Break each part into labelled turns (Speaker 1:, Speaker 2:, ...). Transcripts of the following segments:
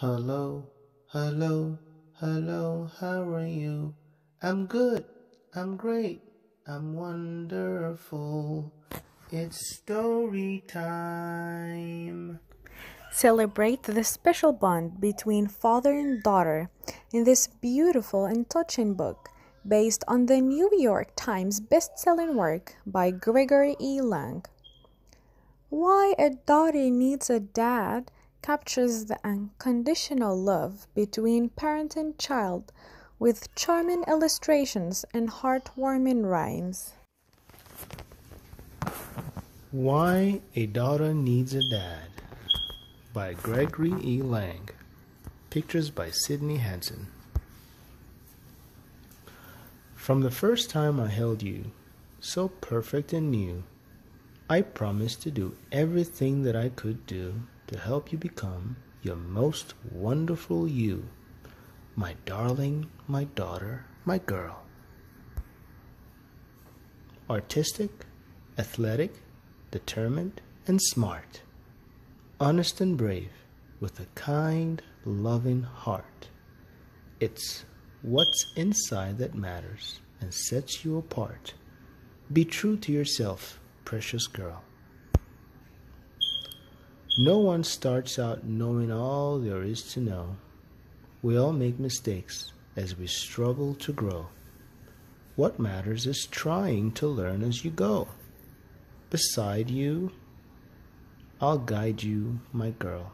Speaker 1: Hello, hello, hello, how are you? I'm good, I'm great, I'm wonderful. It's story time.
Speaker 2: Celebrate the special bond between father and daughter in this beautiful and touching book based on the New York Times best-selling work by Gregory E. Lang. Why a daughter needs a dad captures the unconditional love between parent and child with charming illustrations and heartwarming rhymes.
Speaker 1: Why a Daughter Needs a Dad by Gregory E. Lang. Pictures by Sydney Hanson. From the first time I held you, so perfect and new, I promised to do everything that I could do to help you become your most wonderful you, my darling, my daughter, my girl. Artistic, athletic, determined, and smart, honest and brave, with a kind, loving heart. It's what's inside that matters and sets you apart. Be true to yourself, precious girl. No one starts out knowing all there is to know. We all make mistakes as we struggle to grow. What matters is trying to learn as you go. Beside you, I'll guide you, my girl.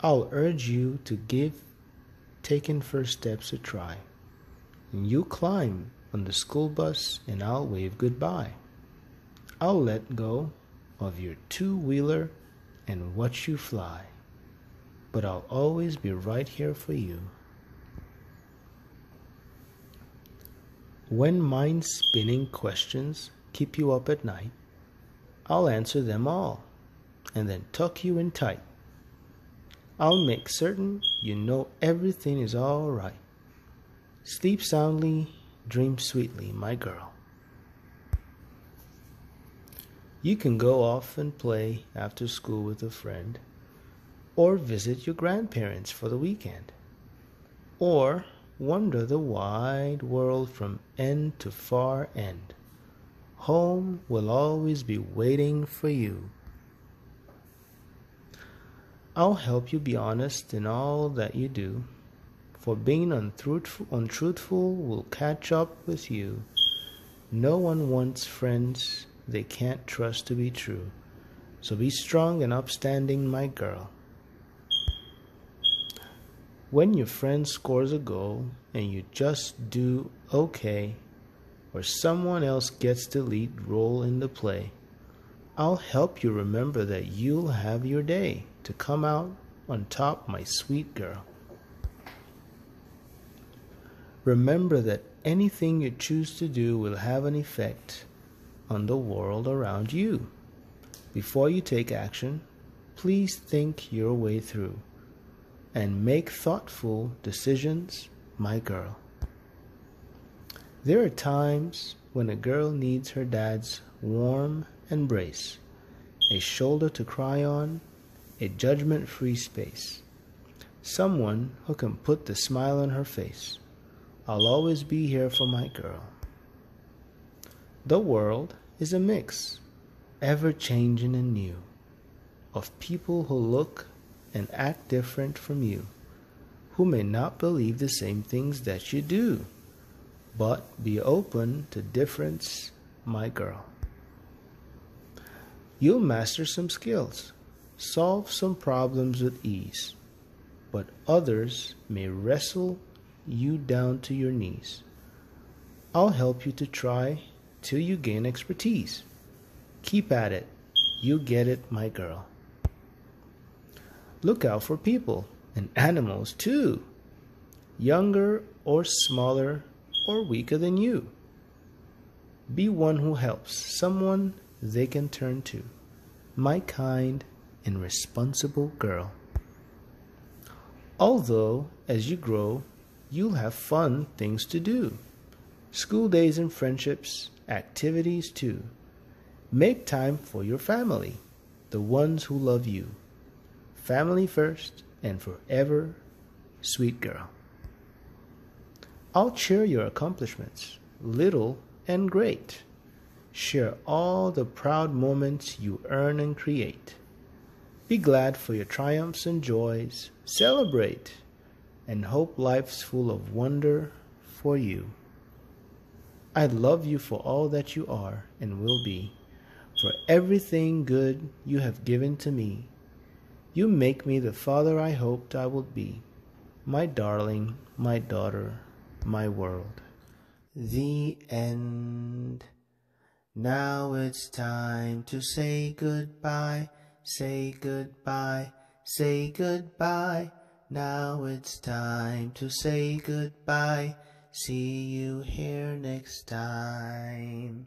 Speaker 1: I'll urge you to give taking first steps a try. And you climb on the school bus and I'll wave goodbye. I'll let go of your two wheeler and watch you fly. But I'll always be right here for you. When mind spinning questions keep you up at night, I'll answer them all and then tuck you in tight. I'll make certain you know everything is all right. Sleep soundly, dream sweetly, my girl. You can go off and play after school with a friend, or visit your grandparents for the weekend, or wander the wide world from end to far end. Home will always be waiting for you. I'll help you be honest in all that you do, for being untruthful, will catch up with you. No one wants friends they can't trust to be true. So be strong and upstanding, my girl. When your friend scores a goal and you just do okay, or someone else gets the lead role in the play, I'll help you remember that you'll have your day to come out on top, my sweet girl. Remember that anything you choose to do will have an effect on the world around you. Before you take action, please think your way through and make thoughtful decisions, my girl. There are times when a girl needs her dad's warm embrace, a shoulder to cry on, a judgment free space, someone who can put the smile on her face. I'll always be here for my girl. The world is a mix, ever changing and new, of people who look and act different from you, who may not believe the same things that you do, but be open to difference, my girl. You'll master some skills, solve some problems with ease, but others may wrestle you down to your knees. I'll help you to try till you gain expertise. Keep at it. You get it, my girl. Look out for people and animals too, younger or smaller or weaker than you. Be one who helps, someone they can turn to. My kind and responsible girl. Although, as you grow, you'll have fun things to do school days and friendships, activities too. Make time for your family, the ones who love you. family first and forever, sweet girl. I'll cheer your accomplishments, little and great. Share all the proud moments you earn and create. Be glad for your triumphs and joys, celebrate, and hope life's full of wonder for you. I love you for all that you are and will be, for everything good you have given to me. You make me the father I hoped I would be, my darling, my daughter, my world. The end. Now it's time to say goodbye, say goodbye, say goodbye. Now it's time to say goodbye. See you here next time.